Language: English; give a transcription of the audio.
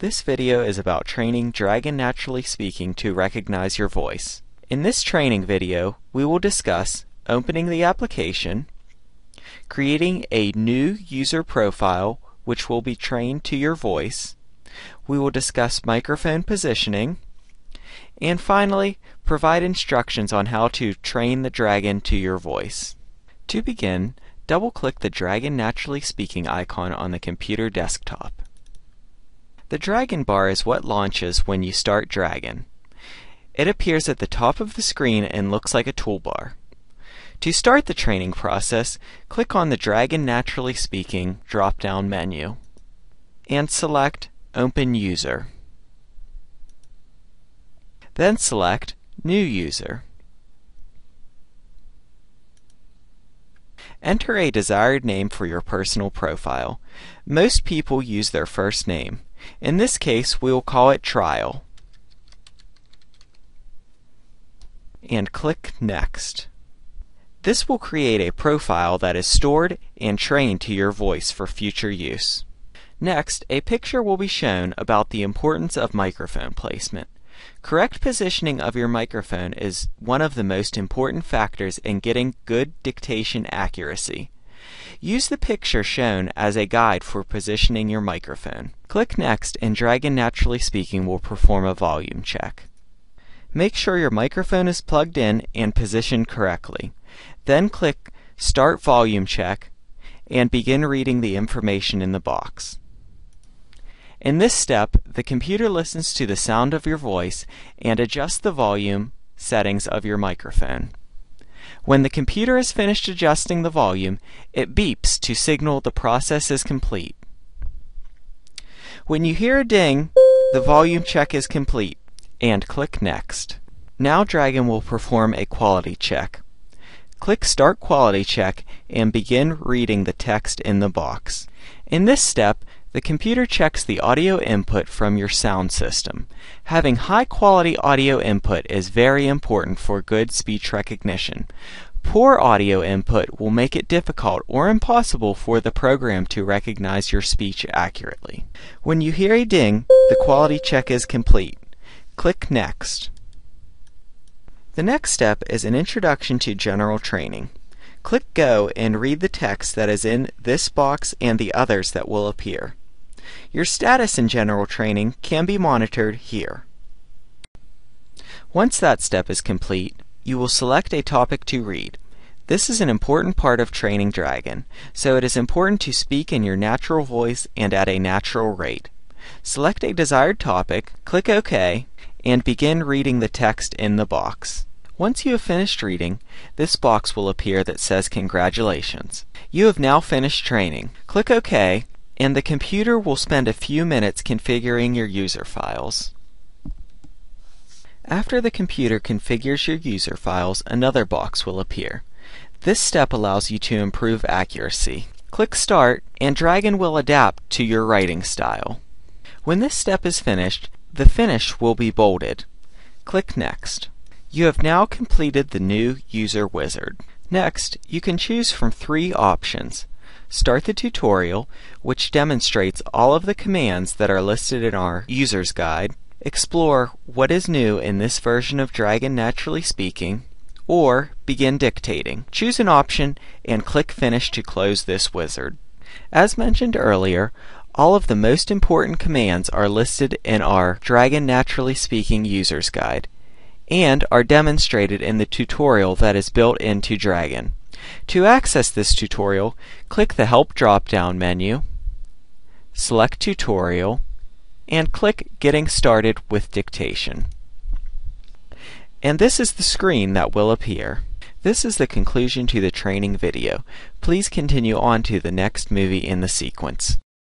This video is about training Dragon Naturally Speaking to recognize your voice. In this training video, we will discuss opening the application, creating a new user profile which will be trained to your voice, we will discuss microphone positioning, and finally, provide instructions on how to train the Dragon to your voice. To begin, double-click the Dragon Naturally Speaking icon on the computer desktop. The Dragon bar is what launches when you start Dragon. It appears at the top of the screen and looks like a toolbar. To start the training process, click on the Dragon Naturally Speaking drop-down menu and select Open User. Then select New User. Enter a desired name for your personal profile. Most people use their first name. In this case, we will call it Trial. And click Next. This will create a profile that is stored and trained to your voice for future use. Next, a picture will be shown about the importance of microphone placement. Correct positioning of your microphone is one of the most important factors in getting good dictation accuracy. Use the picture shown as a guide for positioning your microphone. Click Next and Dragon Naturally Speaking will perform a volume check. Make sure your microphone is plugged in and positioned correctly. Then click Start Volume Check and begin reading the information in the box. In this step, the computer listens to the sound of your voice and adjusts the volume settings of your microphone. When the computer has finished adjusting the volume, it beeps to signal the process is complete. When you hear a ding, the volume check is complete, and click Next. Now Dragon will perform a quality check. Click Start Quality Check and begin reading the text in the box. In this step, the computer checks the audio input from your sound system. Having high quality audio input is very important for good speech recognition. Poor audio input will make it difficult or impossible for the program to recognize your speech accurately. When you hear a ding, the quality check is complete. Click Next. The next step is an introduction to general training. Click Go and read the text that is in this box and the others that will appear. Your status in general training can be monitored here. Once that step is complete, you will select a topic to read. This is an important part of training Dragon, so it is important to speak in your natural voice and at a natural rate. Select a desired topic, click OK, and begin reading the text in the box. Once you have finished reading, this box will appear that says Congratulations. You have now finished training. Click OK, and the computer will spend a few minutes configuring your user files. After the computer configures your user files, another box will appear. This step allows you to improve accuracy. Click Start, and Dragon will adapt to your writing style. When this step is finished, the finish will be bolded. Click Next. You have now completed the new User Wizard. Next, you can choose from three options. Start the tutorial, which demonstrates all of the commands that are listed in our user's guide. Explore what is new in this version of Dragon Naturally Speaking, or begin dictating. Choose an option and click Finish to close this wizard. As mentioned earlier, all of the most important commands are listed in our Dragon Naturally Speaking User's Guide and are demonstrated in the tutorial that is built into Dragon. To access this tutorial, click the Help drop-down menu, select Tutorial, and click Getting Started with Dictation. And this is the screen that will appear. This is the conclusion to the training video. Please continue on to the next movie in the sequence.